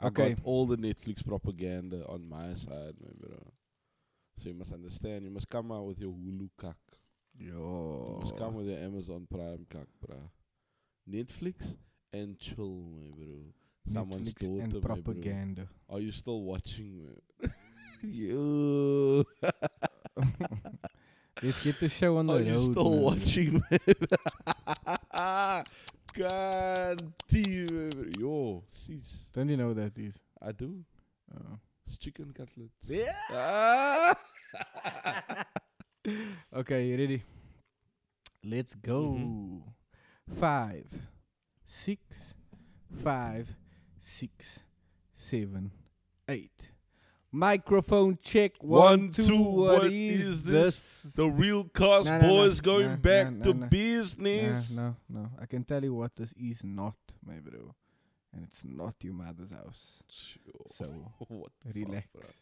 I Okay. got all the Netflix propaganda on my side, my bro. So you must understand. You must come out with your Hulu kak. You must come with your Amazon Prime kak, bruh. Netflix and chill, my bro. Someone's Netflix daughter, and my bro. propaganda. Are you still watching, man? Yo. Let's get the show on the Are road. you still man. watching, man? God. Yo, sis. Don't you know what that is? I do. Oh. It's chicken cutlets. Yeah. Ah. Okay, you ready? Let's go. Mhm. Five, six, five, six, seven, eight. Microphone check. One, two. two, what what is, is this? The real No, no, no, boys going no, back to business. Nah, no, no. I can tell you what this is not, my bro. And it's not your mother's house. Sure. So what the relax. Fuck,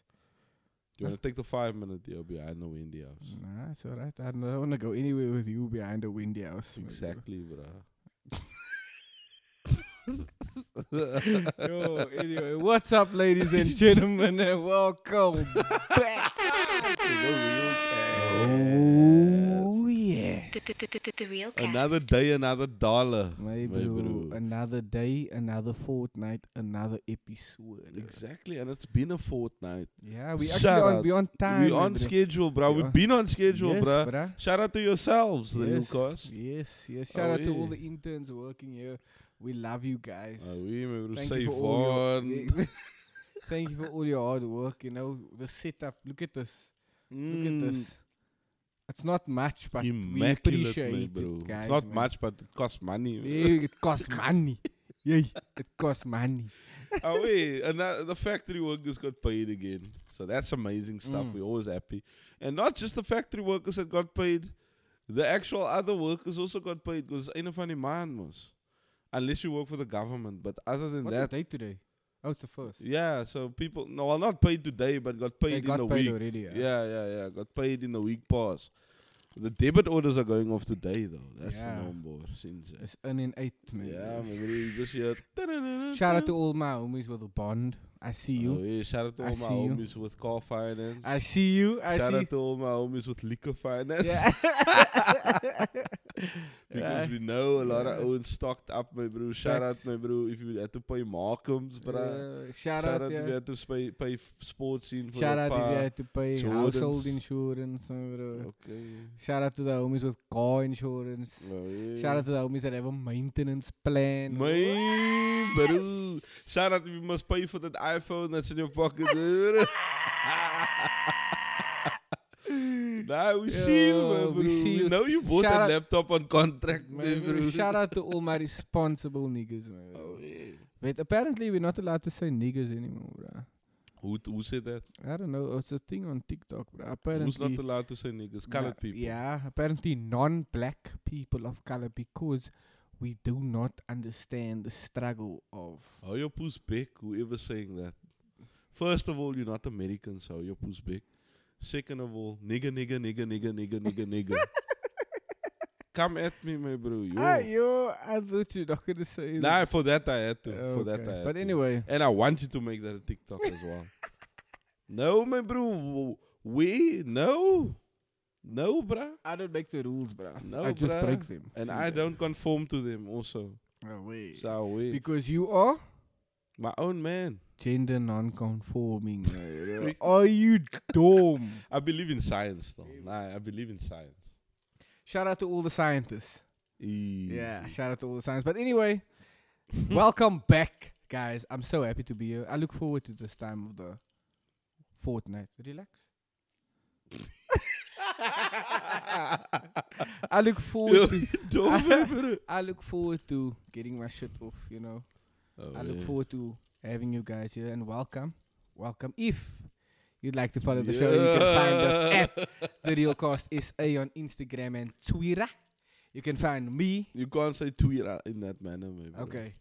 you want to take the five minute deal behind the windy house? Nah, it's alright. I don't want to go anywhere with you behind a windy house. my bro. Exactly, bruh. Yo, anyway, what's up, ladies and gentlemen, and welcome back. Oh. Another day, another dollar. My my bro, bro. another day, another fortnight, another episode. Exactly, and it's been a fortnight. Yeah, we Shout actually on out. we on time. we my on bro. schedule, bro. We We've on- been on schedule, yes, bruh. bruh. Shout out to yourselves, the yes, real cast. Yes, yes. Shout Oh, out to oh, all yeah. the interns working here. We love you guys. Ah, oui, my bro. Thank Save you for all your, Thank you for all your hard work. You know the setup. Look at this. Look at Mm, this. It's not much, but we Immaculate, appreciate my it, bro. guys. it's not man. much, but it costs money. Yeah, it costs money. Yeah, it costs money. oh wait, and that, the factory workers got paid again, so that's amazing stuff. Mm. We're always happy, and not just the factory workers that got paid, the actual other workers also got paid because ain't funny man was, unless you work for the government. But other than What's that, the date today? Oh, it's the first. yeah. So people, no, well, not paid today, but got paid They in got the paid week. already. Yeah. Yeah, yeah, yeah. Got paid in the week pass. The debit orders are going off today though. That's Yeah. the number since. It's in in eight, man. Yeah, man, just here. Shout out to all my homies with a bond. I see you. Oh, yeah, shout out to I all my see you. homies with car finance. I see you. I shout see. out to all my homies with liquor finance. yeah. because Yeah. we know a lot Yeah. of own stocked up, my bro. Shout Facts. out, my bro, if you had to pay Markhams, bro. Uh, shout, shout out, out yeah. if you had to pay, pay Sportscene for Shout out if you had to pay Jordans. household insurance. my bro. Okay. Shout out to the homies with car insurance. Oh, yeah. Shout out to the homies that have a maintenance plan. Man, bro. Shout out if you must pay for that iPhone that's in your pocket. bro. nah, we see you, Yo, man, bro. we see you. know you bought Shout a laptop on contract, man, bro, bro. Shout out to all my responsible niggas. man. Oh, yeah. Wait, apparently we're not allowed to say niggas anymore, bruh. Who, who said that? I don't know. It's a thing on TikTok, bruh. Apparently, Who's not allowed to say niggas? Colored people. Yeah, apparently non-black people of color because we do not understand the struggle of. Hou jou poes bek, whoever saying that. First of all, you're not American, so your poes bek. Second of all, nigga, nigga, nigga, nigga, nigga, nigga, nigga. Come at me, my bro. Yo. Ah, yo, I thought you were not gonna say Nah, that. for that I had to. For that I had But to. anyway, And I want you to make that a TikTok as well. No, my bro. We? No. No, bruh. I don't make the rules, bruh. No, I just bruh. break them. And See I that? don't conform to them also. Oh, wait. So we. Because you are My own man. gender non-conforming. uh, are you dumb? I believe in science, though. Nah, I believe in science. Shout out to all the scientists. Easy. Yeah, shout out to all the science. But anyway, welcome back, guys. I'm so happy to be here. I look forward to this time of the fortnight. Relax. I look forward to Dumb, my bro. I look forward to getting my shit off, you know. Oh, I look yeah. forward to having you guys here and welcome. Welcome. If you'd like to follow the show, you can find us at The Real Cast SA on Instagram and Twitter. You can find me. You can't say Twitter in that manner, bro. Okay.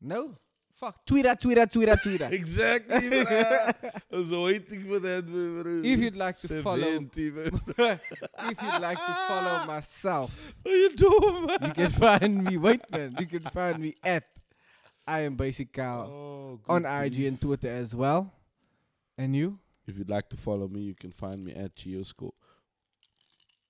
No? Fuck. Twitter, Twitter, Twitter, Twitter. Exactly, bro. I was waiting for that, bro. If you'd like to follow- 70, my bro. if you'd like to follow myself, What are you doing, man? you can find me. Wait, man. You can find me at I am Basic Kyle Oh, on IG and Twitter as well. And you? If you'd like to follow me, you can find me at Geoscore.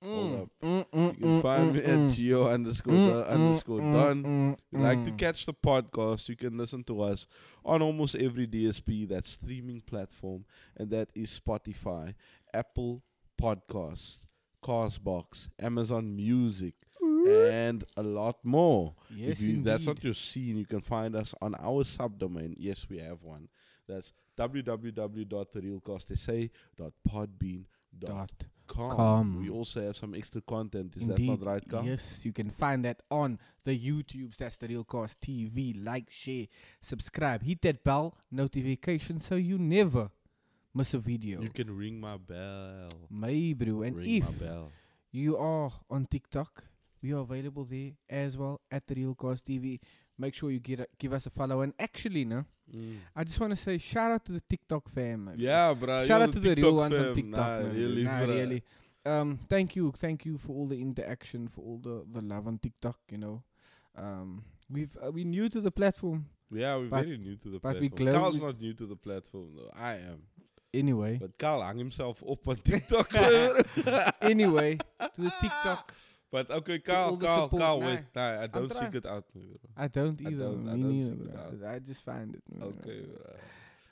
Hold up. Mm, You mm, can find me at mm. gio underscore the underscore mm, don. mm, If you'd like to catch the podcast, you can listen to us on almost every DSP, that streaming platform, and that is Spotify, Apple Podcasts, Castbox, Amazon Music, and a lot more. Yes, if you, that's not your scene, you can find us on our subdomain. Yes, we have one. That's www.therealcastsa.podbean.com. Com. We also have some extra content. Is Indeed. that not right, Carl? Yes, you can find that on the YouTubes. That's the Real Cast TV. Like, share, subscribe, hit that bell notification so you never miss a video. You can ring my bell. May bro. And ring if bell. you are on TikTok, we are available there as well at the Real Cast TV. Make sure you get a, give us a follow. And actually, no, Mm. I just want to say shout out to the TikTok fam. man. Yeah, bro. Shout out to the real ones on. TikTok. Nah, man. really, nah, really. Um, thank you, thank you for all the interaction, for all the the love on TikTok. You know, um, we've uh, we're new to the platform Yeah, we're very new to the but we platform. glow- Carl's not new to the platform, though. I am. anyway. But Carl hung himself up on TikTok. anyway, to the TikTok. But okay, Carl, Carl, Carl, nah. wait. Nah, I don't seek it out, bro. I don't I either. don't- I me don't neither. bro. I just find it. man. Okay, bro.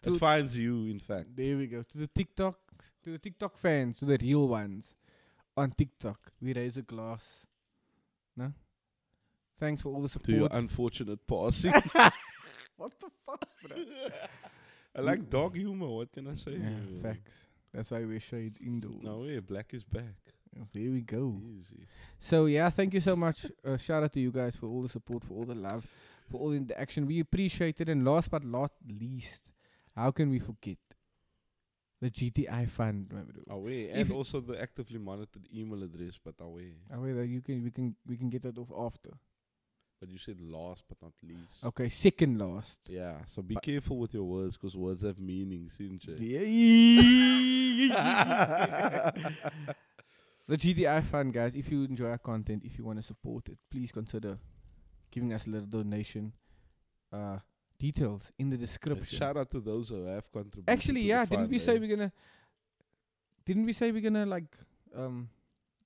To- It finds you, in fact. There we go. To the TikTok, to the TikTok fans, to the real ones on TikTok, we raise a glass. No. Thanks for all the support. To your unfortunate passing. what the fuck, bro? I like dog humor. What can I say? Yeah, facts. That's why we shades indoors. No way, black is back. There we go. Easy. So yeah, thank you so much. Uh, shout out to you guys for all the support, for all the love, for all the action. We appreciate it. And last but not least, how can we forget the GTI fund? Away. And also the actively monitored email address, but away. Wait, uh, you can we can we can get that off after. But you said last but not least. Okay, second last. Yeah, so be But- careful with your words because words have meanings, isn't it? The GTI fund, guys. If you enjoy our content, if you want to support it, please consider giving us a little donation. Uh, details in the description. shout out to those who have contributed. Actually, yeah. Didn't we say eh? we're gonna? Didn't we say we're gonna like um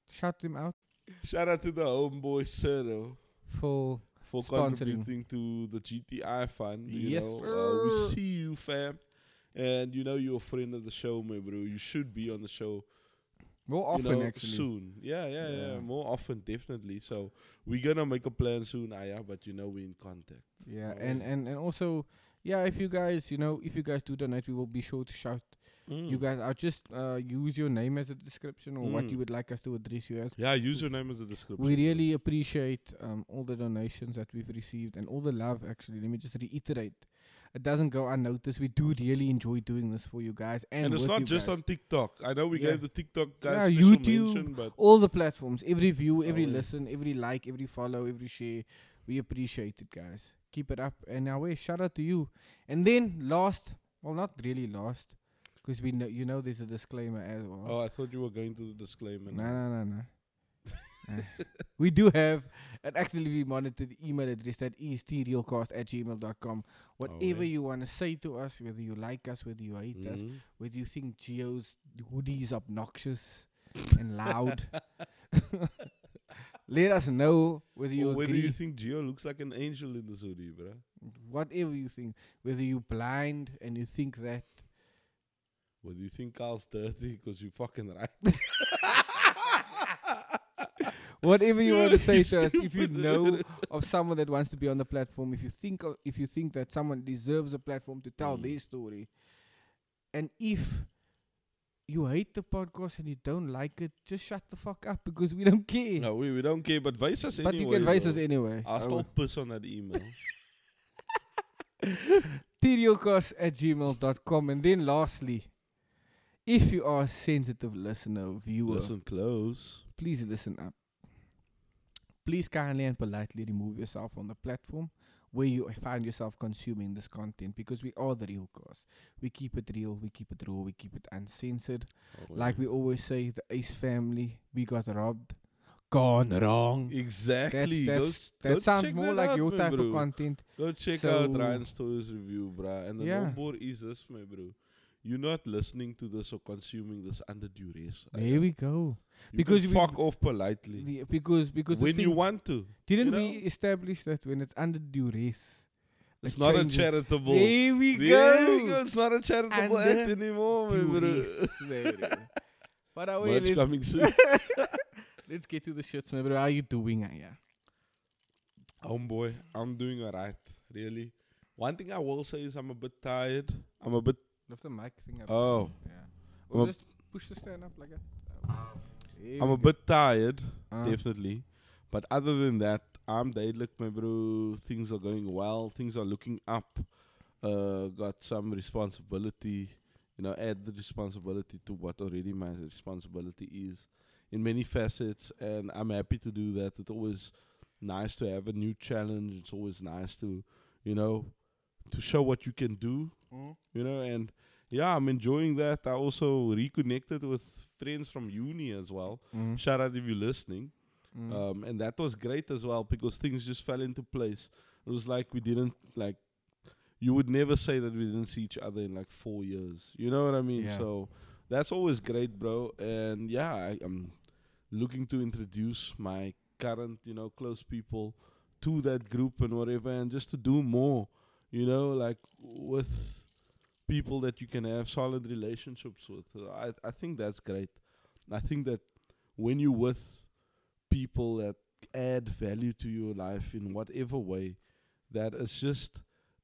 shout them out Shout out to the homeboy Cyril for? for Sponsoring. contributing to the GTI fund. You Yes, know, uh, we see you, fam. And you know you're a friend of the show, my bro. You should be on the show More you often, know, actually. soon. Yeah, yeah, yeah, Yeah. More often, definitely. So we're gonna make a plan soon, Aya. But you know we're in contact. Yeah, Oh, and and and also, yeah. If you guys, you know, if you guys do donate, we will be sure to shout you Mm. guys. I'll just uh use your name as a description or what you Mm. would like us to address you as. Yeah, use your name as a description. We really appreciate um all the donations that we've received and all the love. Actually, let me just reiterate. It doesn't go unnoticed. We do really enjoy doing this for you guys, and, And, it's not just guys. on TikTok. I know we Yeah. gave the TikTok guys Yeah, YouTube, mention, but all the platforms, every view, every Oh, listen, every like, every follow, every share. We appreciate it, guys. Keep it up. And now, way shout out to you. And then last, well, not really last, because we know you know there's a disclaimer as well. oh, I thought you were going to the disclaimer. no, no, no, no. We do have an actively monitored email address that is trealcast at gmail.com. Whatever yeah. you want to say to us, whether you like us, whether you hate us, Mhm. whether you think Gio's hoodie is obnoxious and loud. Let us know whether you Or whether agree. you think Geo looks like an angel in the hoodie, bro. whatever you think. Whether you blind and you think that. Whether you think Carl's dirty because you fucking right. Whatever you want to say to us, if you know of someone that wants to be on the platform, if you think of, if you think that someone deserves a platform to tell Mm. their story, and if you hate the podcast and you don't like it, just shut the fuck up because we don't care. no, we, we don't care, but vice us but anyway. you can advise us anyway. I'll still piss on that email. Tediocast at gmail.com. And then lastly, if you are a sensitive listener, viewer, Listen close. please listen up. Please kindly and politely remove yourself from the platform where you find yourself consuming this content because we are the real cast. We keep it real, we keep it raw, we keep it uncensored. Oh, Like we always say, the Ace family, we got robbed. gone wrong. Exactly. That's, that's, s- that go sounds more that like out, your type bro. of content. Go check So- out Ryan Stoy's review, bruh. And the Yeah. more is this, my bro. You're not listening to this or consuming this under duress. There we go. You because we- fuck off politely The- because because when you want to. didn't you we establish that when it's under duress, It's it not a charitable. There we There we go. go. It's not a charitable Under act anymore. Duress, my bro. But uh, wait, Merch let, coming soon. let's get to the shits, my bro. How you doing, uh, yeah? Homeboy, I'm doing alright. Really. One thing I will say is I'm a bit tired. I'm a bit. Lift the mic thing up. Oh, yeah. I'm a- just push the stand up like that. I'm a bit tired. Uh, definitely. But other than that, I'm duidelijk, my bro. Things are going well. Things are looking up. Uh, got some responsibility. You know, add the responsibility to what already my responsibility is in many facets, and I'm happy to do that. It's always nice to have a new challenge. It's always nice to, you know, to show what you can do. mm, You know, and yeah, I'm enjoying that. I also reconnected with friends from uni as well. mm, Shout out if you're listening. mm. Um, and that was great as well because things just fell into place. It was like we didn't like. You would never say that we didn't see each other in like four years. You know what I mean? Yeah. So that's always great, bro. And yeah, I, I'm looking to introduce my current, you know, close people to that group and whatever, and just to do more. You know, like with people that you can have solid relationships with. I I think that's great. I think that when you're with people that add value to your life in whatever way, that it's just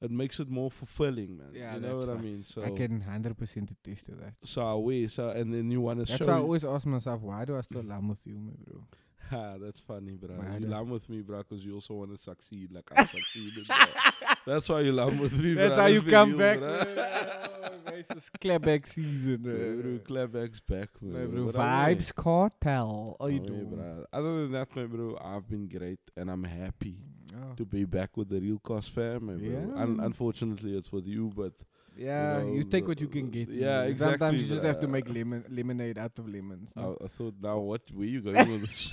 it makes it more fulfilling, man. yeah, you know that's what I mean. So I can hundred percent attest to that. so I way so and then you want to That's show. why I always ask myself, why do I still love with you, my bro? Ha, that's funny, bro. Why you lamb with me, bro, because you also want to succeed like I succeeded. bro. That's why you lamb with me, bro. That's how you come real, back. oh, guys, it's clapback season, Yeah, bro, bro. Clapback's back, man. My bro, But vibes cartel. How you oh, I'm doing? bro. Other than that, my bro, I've been great and I'm happy Oh. to be back with the real cast fam, my bro. Yeah. Un- unfortunately, it's with you, but Yeah, know, you take what you can get. yeah, exactly, Sometimes you just have to make lemon lemonade out of lemons. I, no? I thought now what where you going with this?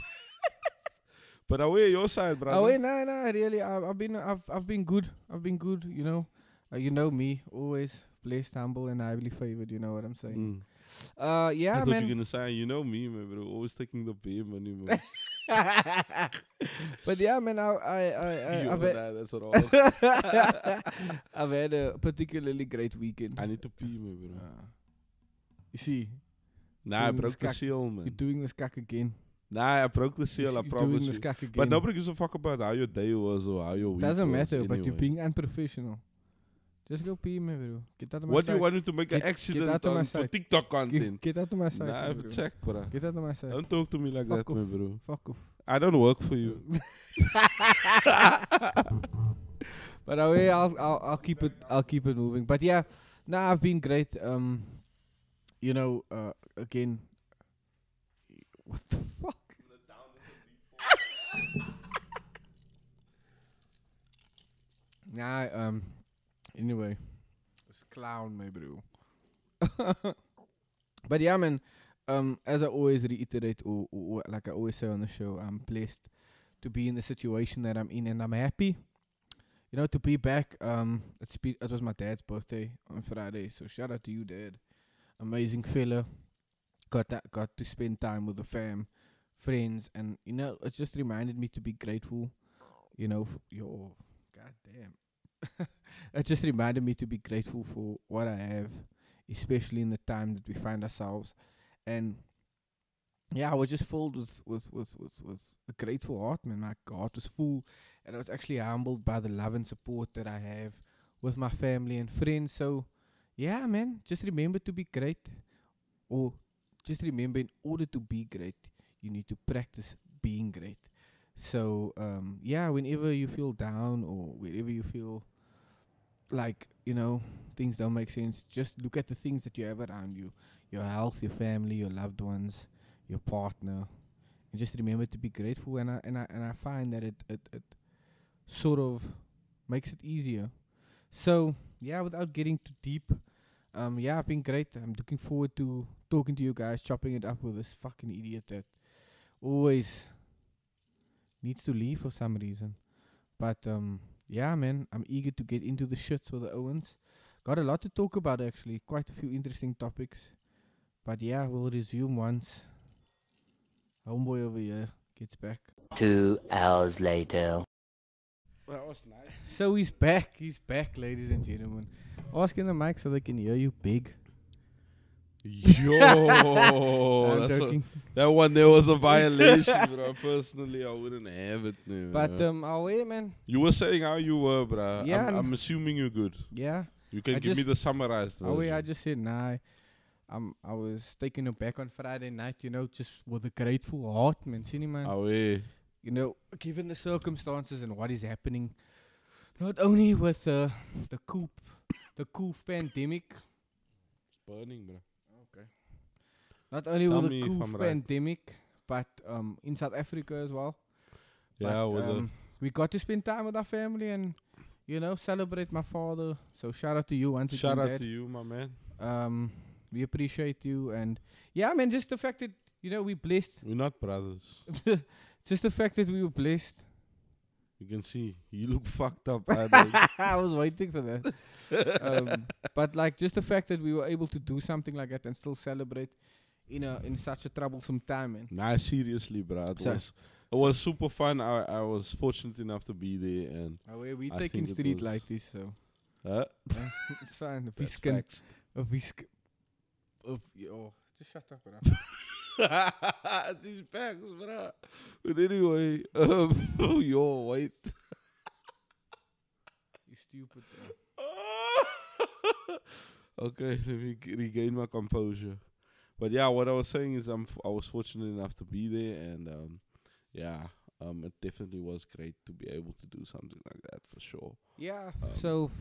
But away your side, brother. Wait, no, no, really, I've, I've been, I've, I've been good. I've been good. You know, uh, you know me, always blessed, humble, and highly favored. You know what I'm saying? Mm. Uh, I yeah, you man. were gonna say, you know me, man, bro. Always taking the pay money, man. but yeah, man, I, I, I, I know had, that, that's all. I've had a particularly great weekend. I need to pee, man, bro. Uh, you see, Nah, I doing broke the seal, you're doing this kak again. Nah, I broke the seal, I promise you. this kak again. But nobody gives a fuck about how your day was or how your week Doesn't matter, but you're being unprofessional. Just go pee, me, bro. Get out of my What do you want me to make an Get- get accident out of my for. TikTok content? get out of my sight, Nah, I have a bro. check, bro. Get out of my sight. Don't talk to me like Fuck that, off. bro. Fuck off. I don't work for you. but anyway, I'll, I'll I'll keep it I'll keep it moving. But yeah, nah, I've been great. Um, you know, uh, again, what the fuck? Nah, um, anyway, it's clown, my bro. but yeah, man. Um, as I always reiterate, or, or, or like I always say on the show, I'm blessed to be in the situation that I'm in, and I'm happy. You know, to be back. Um, it's be, it was my dad's birthday on Friday, so shout out to you, Dad. Amazing fella. Got that. Got to spend time with the fam, friends, and you know, it just reminded me to be grateful. You know, for your god damn. it just reminded me to be grateful for what I have, especially in the time that we find ourselves, and yeah, I was just filled with with with with, with a grateful heart, man. My heart was full, and I was actually humbled by the love and support that I have with my family and friends. So, yeah, man, just remember to be great, or just remember, in order to be great, you need to practice being great. So, um, yeah, whenever you feel down or whenever you feel like you know things don't make sense, just look at the things that you have around you: your health, your family, your loved ones your partner and just remember to be grateful and I and I and I find that it it, it sort of makes it easier. So yeah, without getting too deep, um yeah, I've been great. I'm looking forward to talking to you guys, chopping it up with this fucking idiot that always needs to leave for some reason. But um, yeah, man, I'm eager to get into the shits with the Owens. Got a lot to talk about actually, quite a few interesting topics. But yeah, we'll resume once homeboy over here gets back. Two hours later. That was nice. So he's back. He's back, ladies and gentlemen. Asking the mic so they can hear you big. Yo, I'm Oh, that's a, that one there was a violation, bro. Personally, I wouldn't have it. No, But um, away, man. you were saying how you were, bro. Yeah, I'm, I'm assuming you're good. Yeah. You can I give me the summarized version. Away, I just said nah. Um, I was taken aback on Friday night. You know, just with a grateful heart, man. Sini, man. Away. you know, given the circumstances and what is happening, not only with uh, the coup, the coup pandemic, It's burning, bro. Not only Tell with the coup right. pandemic, but um, in South Africa as well. Yeah, but, um, we got to spend time with our family and you know celebrate my father. So shout out to you once shout again, out Dad. to you, my man. Um, we appreciate you and yeah, man, just the fact that you know we blessed, We're not brothers. just the fact that we were blessed. You can see you look fucked up. I. I was waiting for that. um, but like just the fact that we were able to do something like that and still celebrate in a in such a troublesome time, man. nah, seriously, bro. It So- was it was super fun. I I was fortunate enough to be there, and Uh, we we I taking street like this, so uh, uh, it's fine. If we that's skin, facts. if we sk- if oh, just shut up, bro. These facts, bro. But anyway, um, oh, yo, wait. you stupid. Bro. okay, let me regain my composure. But yeah, what I was saying is I'm f- I was fortunate enough to be there, and um, yeah, um, it definitely was great to be able to do something like that for sure. Yeah. Um, so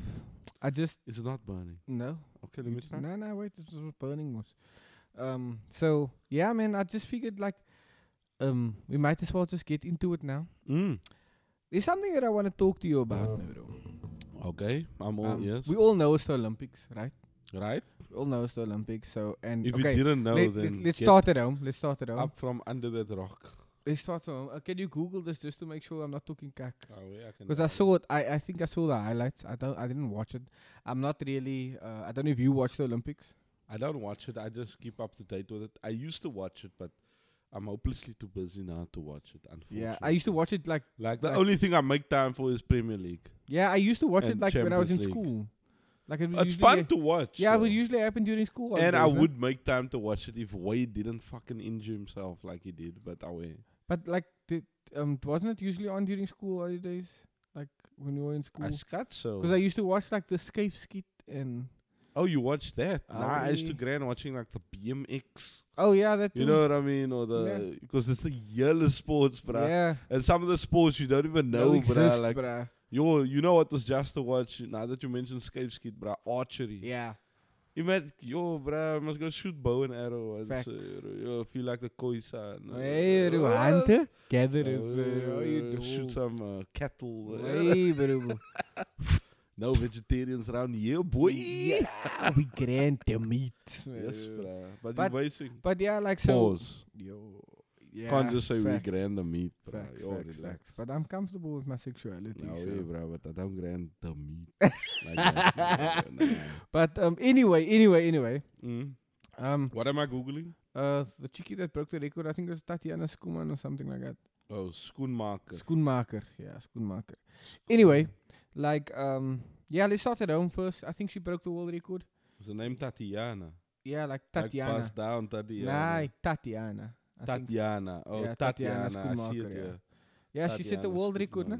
I just Is it not burning? no. Okay, let me try. No, no, wait. It was burning was. Um. So yeah, man. I just figured like, um, we might as well just get into it now. Mm. There's something that I want to talk to you about, now, bro. Okay, I'm all Um, ears. We all know it's the Olympics, right? Right? We all know it's the Olympics. So and If okay, you didn't know, let, then us get start at home. Let's start at home. up from under that rock. Let's start at home. Uh, can you Google this just to make sure I'm not talking cack? Oh, yeah, I Because I download. saw it. I, I think I saw the highlights. I don't. I didn't watch it. I'm not really. Uh, I don't know if you watch the Olympics. I don't watch it. I just keep up to date with it. I used to watch it, but I'm hopelessly too busy now to watch it. Unfortunately, Yeah, I used to watch it like. Like the like- only thing I make time for is Premier League. Yeah, I used to watch it like when I was in League. school. Like it It's fun to watch. Yeah, it would usually happen during school. and I no? would make time to watch it if Wayde didn't fucking injure himself like he did. But I will. But like, did, um, wasn't it usually on during school holidays? Like when you were in school? I scat so. Because I used to watch like the Scape Skit and. oh, you watched that? Nah, I used to grand watching like the BMX. Oh yeah, that too. You know what I mean? Or the because it's the yellow sports, bruh. Yeah. And some of the sports you don't even No know, bruh. exists, Like bruh. Yo, you know what was just to watch? Now that you mentioned scape skit, bruh, archery. Yeah. You met yo, bruh, I must go shoot bow and arrow and Facts. so, yo, feel like the Khoisan. uh, Hey, bro, what? hunter, gatherers. Uh, bro, How you do? shoot some uh, cattle. Hey, bro. no vegetarians around here, boy. Yeah, we grand the meat. Yes, bruh. But, But- you're wasting. But yeah, like so. Pause. Yo. Yeah. Can't just say fact, we grand the meat, bruh. Facts, Yo, facts, relax. facts. But I'm comfortable with my sexuality. No so. way, bro, but I don't grand the meat. like that. No, no. But um, anyway, anyway, anyway. Mm. Um, What am I googling? uh, the chickie that broke the record, I think it was Tatjana Skuman or something like that. Oh, schoenmaker. Schoenmaker, yeah, Schoenmaker. Anyway, like um, yeah, let's start at home first. I think she broke the world record. Was the name Tatjana? Yeah, like Like Tatjana. passed down Tatjana. Nah, Tatjana. I. Tatiana. Oh, Yeah, Tatiana. Tatiana I see Schoenmaker, it yeah. she set the world record, no?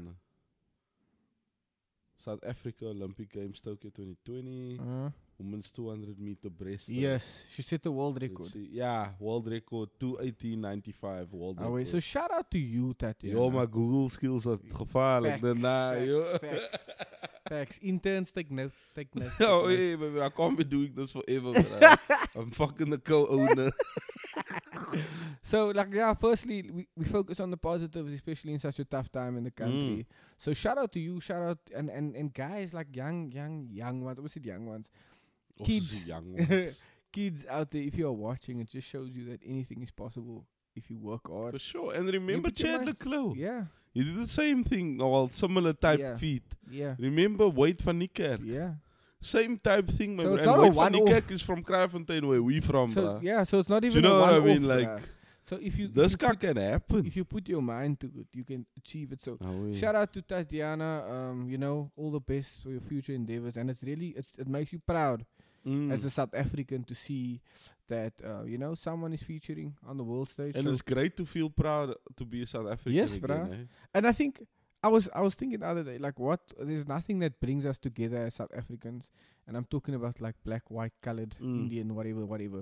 South Africa Olympic Games Tokyo 2020. Uh, Women's 200 meter breast. yes, she set the world record. see. Yeah, world record 218.95 world Oh, record. so shout out to you, Tatiana. Yo, my Google skills are gevaarlijk. Daarna, yo. facts, facts. Interns, take note. Take note. take Oh, hey, baby, I can't be doing this forever. I'm fucking the co-owner. So, like, yeah, firstly, we, we focus on the positives, especially in such a tough time in the mm. country. So, shout out to you, shout out, and, and, and guys like young, young, young ones, obviously young ones, Kids. young ones. kids out there, if you are watching, it just shows you that anything is possible if you work hard. For sure. And remember Chad le Clos? Yeah, He did the same thing, well, similar type Yeah. feat. yeah, Remember Wayde van Niekerk? yeah. Same type thing, my So it's And not a Wade van one-off. Niekerk is from Kraaifontein, where we from, So yeah, so it's not Do even you know a what I mean? Like. So if you if this you put, can happen. if you put your mind to it, you can achieve it. So Oh, yeah. shout out to Tatjana. Um, you know, all the best for your future endeavors, and it's really it's, it makes you proud Mm. as a South African to see that uh, you know someone is featuring on the world stage. and so it's great to feel proud to be a South African. Yes, again, bruh. eh? And I think I was I was thinking the other day, like what there's nothing that brings us together as South Africans, and I'm talking about like black, white, colored, Mm. Indian, whatever, whatever.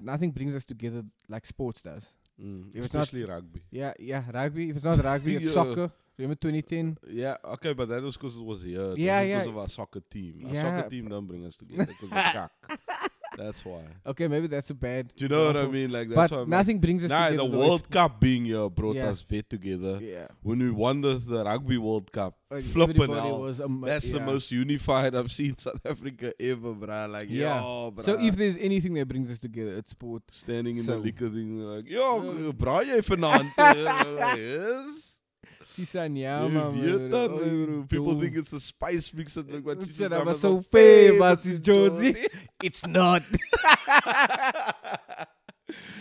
Nothing brings us together like sports does. Mm. If it's not- Especially rugby. Yeah, yeah, rugby. If it's not rugby, it's Yeah. soccer. Remember 2010? Yeah, okay, but that was because it was here. It Yeah, yeah. Because of our soccer team. Our Yeah. soccer team don't bring us together because of cock. That's why. Okay, maybe that's a bad. Do you know what I mean? Like that's But nothing brings us Like, nah, together. the World Cup being here brought Yeah. us vet together. Yeah. When we won the, the Rugby World Cup, uh, Like, flipping hell. was am- That's the most unified I've seen South Africa ever, bruh. Like, Yeah. yo, bruh. So if there's anything that brings us together, it's sport. Standing in So- the liquor thing, like, yo, Ja. braai jy vanaand? Yes. Sisa Jy nyama, weet dan, oh, my you bro. People think it's a spice mix and like, but It's she's that done I was as so famous, famous Josie. It's not.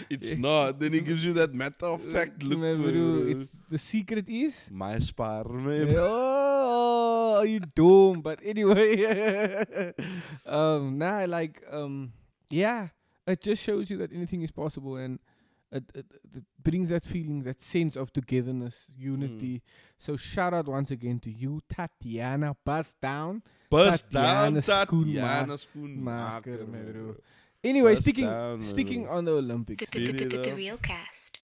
it's not. Then he gives you that matter of fact look. My bro, the secret is. My spar, my oh, you dumb. But anyway, um, nah, like, um, yeah, it just shows you that anything is possible, and it, it, it brings that feeling, that sense of togetherness, unity. Hmm. So shout out once again to you, Tatjana. Bust down. Bust down, Tatjana Tatjana Schoenmaker, Schoenmaker, my my bro. bro. Anyway, Bust sticking down, sticking on the Olympics. The, real cast.